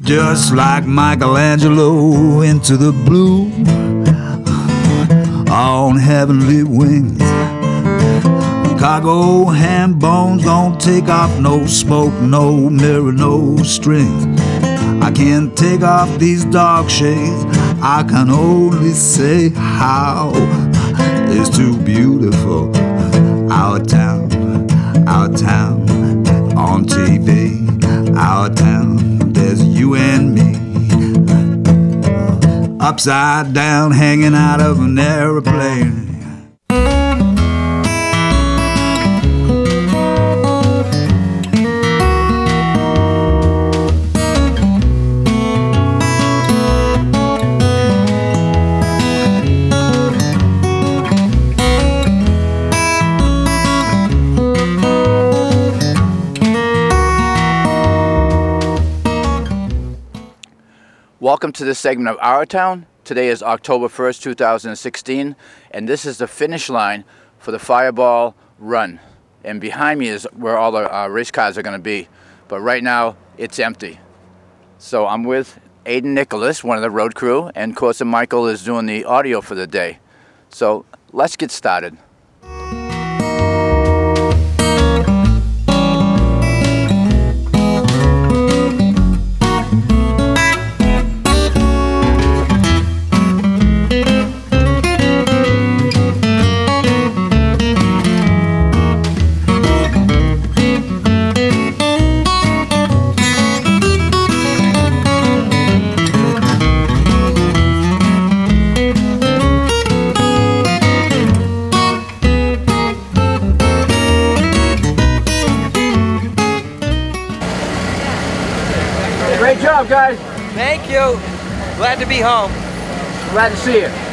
just like Michelangelo into the blue on heavenly wings. Cargo ham bones don't take off no smoke, no mirror, no strings. I can't take off these dark shades. I can only say how it's too beautiful. Our town, our town on TV, our town. You and me upside down, hanging out of an aeroplane. Welcome to this segment of Our Town. Today is October 1st, 2016, and this is the finish line for the Fireball Run. And behind me is where all the uh, race cars are going to be. But right now, it's empty. So I'm with Aidan Nicholas, one of the road crew, and Corson Michael is doing the audio for the day. So let's get started. Job, guys. Thank you. Glad to be home. Glad to see you.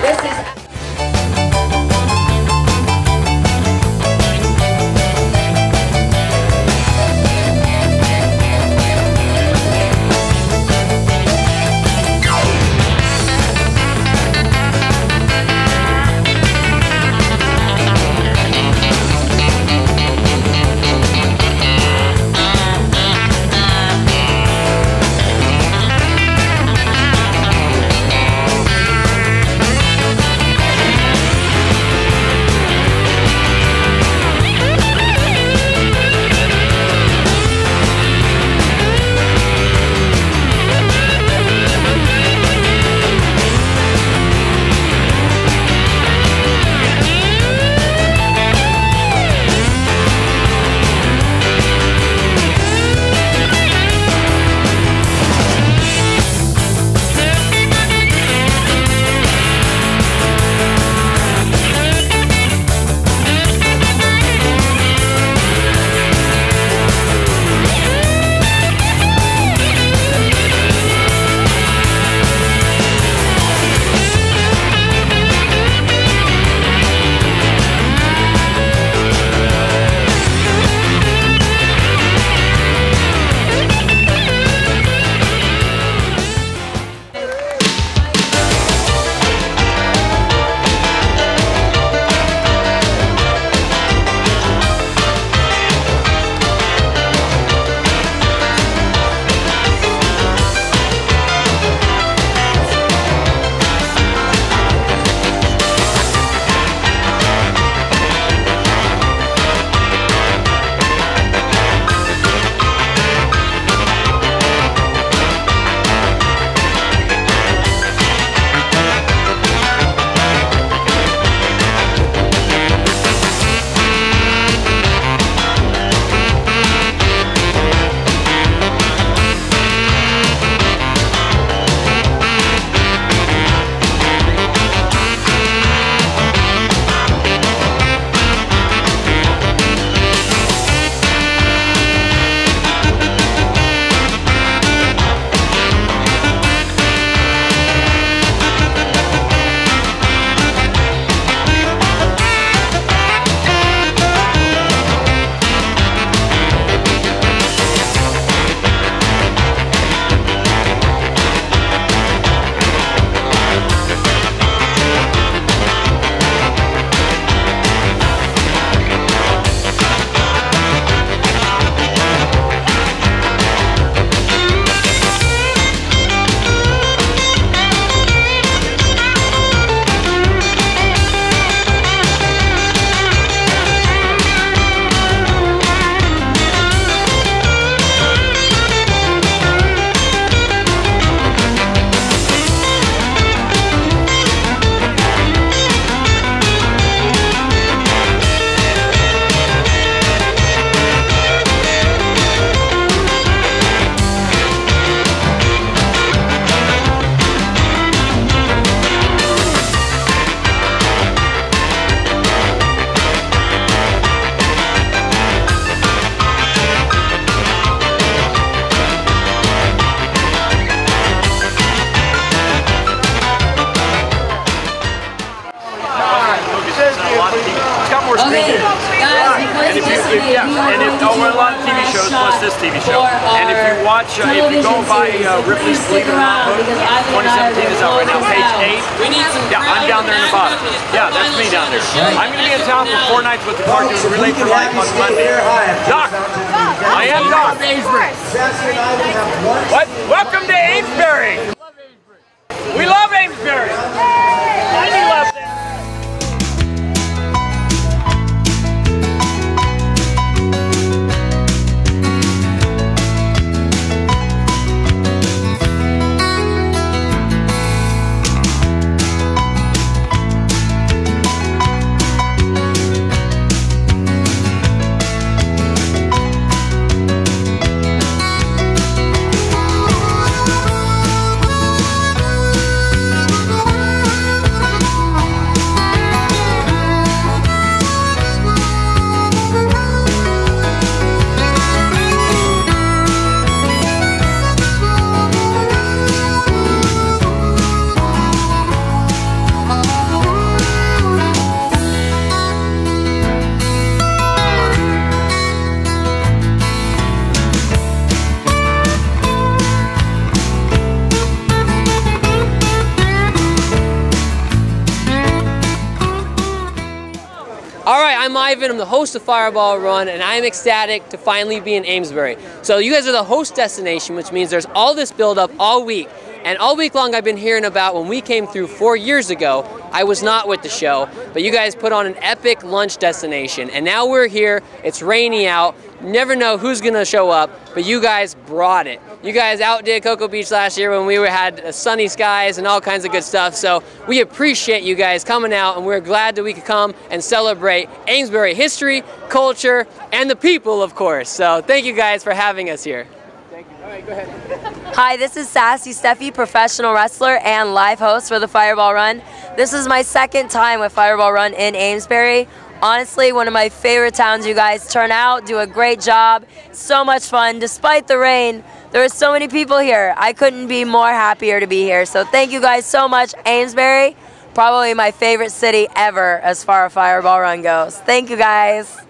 This is very much. Thank you. TV shows plus this TV show. And if you watch, uh, if you go by uh, Ripley's Believe It or Not book, 2017 is out right now, page 8. Yeah, I'm down there in the bottom. Yeah, that's me down there. I'm going to be in town for four nights with the park doing Relay for Life on Monday. Doc! I am Doc. What? Welcome to Amesbury! We love Amesbury! I love I'm The host of Fireball Run, and I'm ecstatic to finally be in Amesbury. So you guys are the host destination, which means there's all this build-up all week. And all week long I've been hearing about when we came through four years ago, I was not with the show, but you guys put on an epic lunch destination. And now we're here, it's rainy out, never know who's gonna show up, but you guys brought it. You guys outdid Cocoa Beach last year when we had sunny skies and all kinds of good stuff. So we appreciate you guys coming out and we're glad that we could come and celebrate Amesbury history, culture, and the people, of course. So thank you guys for having us here. Hi, this is Sassy Stephie, professional wrestler and live host for the Fireball Run. This is my second time with Fireball Run in Amesbury. Honestly, one of my favorite towns. You guys turn out, do a great job. So much fun, despite the rain. There are so many people here. I couldn't be more happier to be here. So thank you guys so much, Amesbury. Probably my favorite city ever as far as Fireball Run goes. Thank you guys.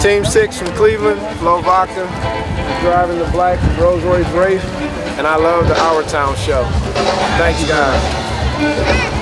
Team 6 from Cleveland, Flo driving the black Rolls Royce Wraith, and I love the Our Town show. Thank you guys.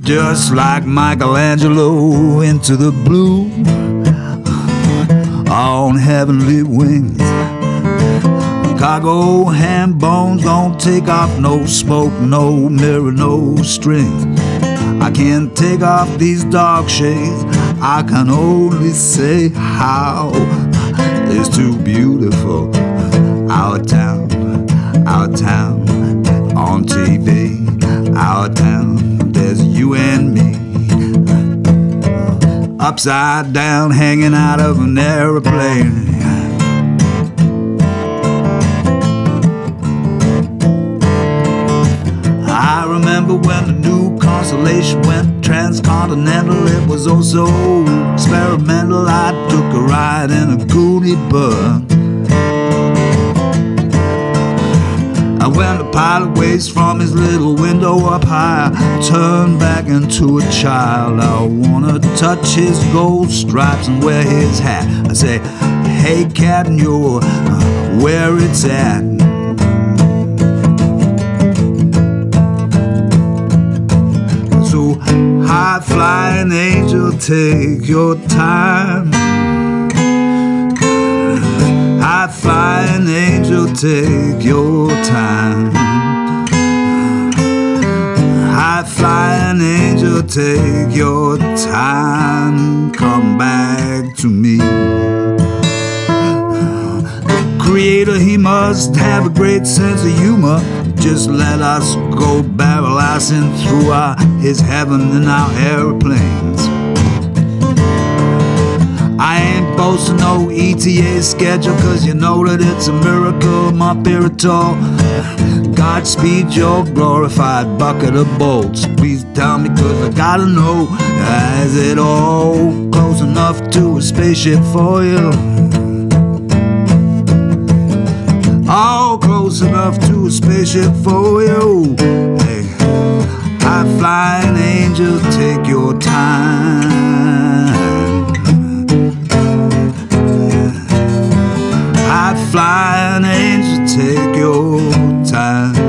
Just like Michelangelo into the blue on heavenly wings. Cargo ham bones don't take off no smoke, no mirror, no strings. I can't take off these dark shades. I can only say how it's too beautiful. Our town, our town on TV. Our town, there's you and me. Upside down, hanging out of an aeroplane. I remember when the new constellation went transcontinental. It was oh so experimental. I took a ride in a Goonie bug. When the pilot waves from his little window up high, turn back into a child. I wanna touch his gold stripes and wear his hat. I say, Hey, Captain, you're uh, where it's at. So, high flying angel, take your time. Flying angel, take your time. High flying angel, take your time. Come back to me. The creator, he must have a great sense of humor. Just let us go barrel through our, his heaven in our airplanes. I ain't boasting no ETA schedule, cause you know that it's a miracle, my Piritol. Godspeed your glorified bucket of bolts. Please tell me, cause I gotta know, is it all close enough to a spaceship for you? All close enough to a spaceship for you. Hey, high flying angel, take your time. flying angel, take your time.